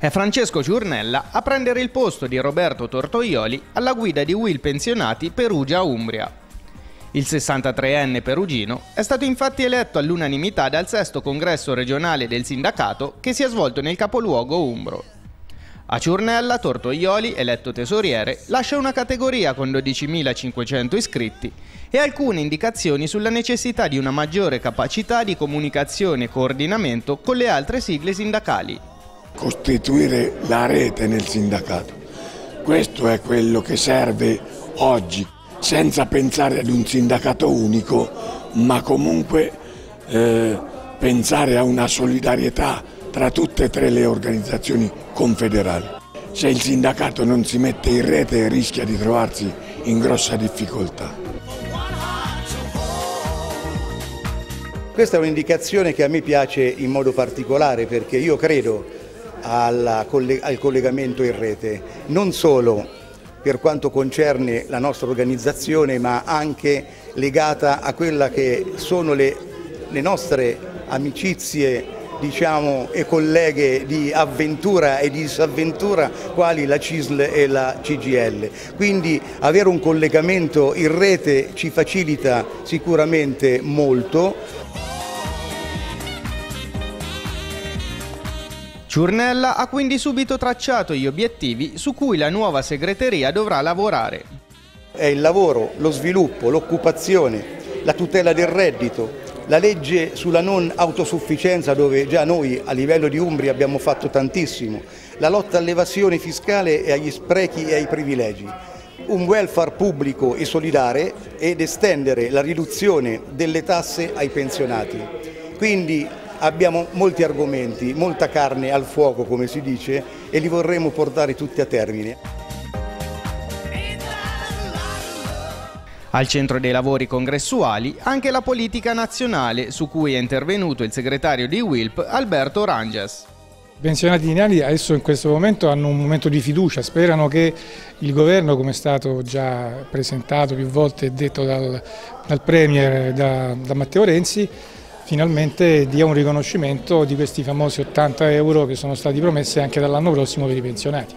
È Francesco Ciurnella a prendere il posto di Roberto Tortoioli alla guida di Will Pensionati Perugia-Umbria. Il 63enne perugino è stato infatti eletto all'unanimità dal sesto congresso regionale del sindacato che si è svolto nel capoluogo umbro. A Ciurnella, Tortoioli, eletto tesoriere, lascia una categoria con 12.500 iscritti e alcune indicazioni sulla necessità di una maggiore capacità di comunicazione e coordinamento con le altre sigle sindacali. Costituire la rete nel sindacato. Questo è quello che serve oggi, senza pensare ad un sindacato unico, ma comunque eh, pensare a una solidarietà tra tutte e tre le organizzazioni confederali. Se il sindacato non si mette in rete rischia di trovarsi in grossa difficoltà. Questa è un'indicazione che a me piace in modo particolare perché io credo alla, al collegamento in rete, non solo per quanto concerne la nostra organizzazione ma anche legata a quella che sono le, le nostre amicizie diciamo, e colleghe di avventura e di disavventura quali la CISL e la CGL. Quindi avere un collegamento in rete ci facilita sicuramente molto. Ciurnella ha quindi subito tracciato gli obiettivi su cui la nuova segreteria dovrà lavorare. È il lavoro, lo sviluppo, l'occupazione, la tutela del reddito, la legge sulla non autosufficienza dove già noi a livello di Umbria abbiamo fatto tantissimo, la lotta all'evasione fiscale e agli sprechi e ai privilegi, un welfare pubblico e solidale ed estendere la riduzione delle tasse ai pensionati. Quindi abbiamo molti argomenti, molta carne al fuoco come si dice e li vorremmo portare tutti a termine. Al centro dei lavori congressuali anche la politica nazionale, su cui è intervenuto il segretario di WILP Alberto Ranges. I pensionati dinari adesso in questo momento hanno un momento di fiducia, sperano che il governo, come è stato già presentato più volte e detto dal, dal Premier, da, da Matteo Renzi, finalmente dia un riconoscimento di questi famosi 80 euro che sono stati promessi anche dall'anno prossimo per i pensionati.